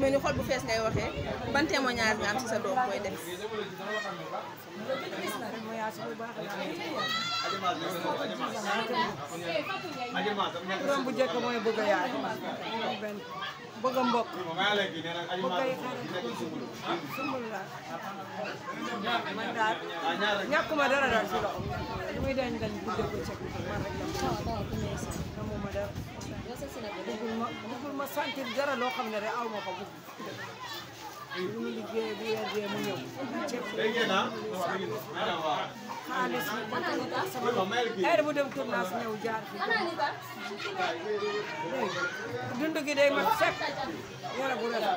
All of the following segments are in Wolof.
mel ni xol bu fees ngay waxee ban témoignage nga am ci sa doom koy def. doom bu njëkk mooy bëgg yaay bëgg a mbokk bëgg ay xarit sumbul la man daal ñàkkuma dara daal si loxo li muy dañ dañ bu déglu ci man rek la namuma dara bëggul ma bëggul ma sentir dara loo xam ne rek aw ma ko bëgg xaalis bi ba tey tax sama heure bu dem tournage ñëw jaar fi dund gi day mat fekk yore bu rafet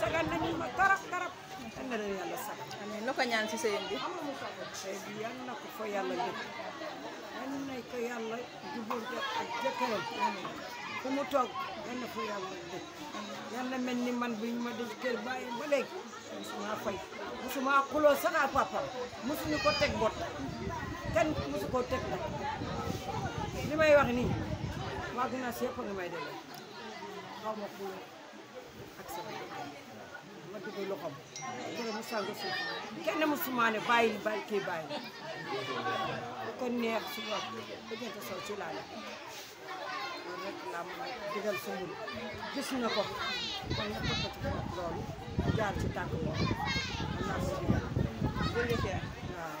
sagal nañu ma tarap tarap amiin lu ko ñaan ci sëyam bi sëy bi yal na ko fa yàlla jëkk yal na ko yàlla jubóonte ak jëkkëram fu mu toog yal na fa yàlla jëkk yal na mel ni man bi ñu ma def kër bàyyi ba léegi musuma fay musuma xuloo sax ak papa musuñu ko teg bot kenn musu ko teg bot li may wax nii waa ginaas yëpp a ngi may delloo xaw ma xuloo ak sama yaay ma dugg loxoom kër mu sàng suuf kenn mu sumaane bàyyi bàyyi kii bàyyi bu ko neex su wax bëggante sow ci laa nekk loolu rek laa mën a digal sa mbir gis na ko kon nga topp ci bopp loolu jaar ci tànk boobu man naa ko digal waaw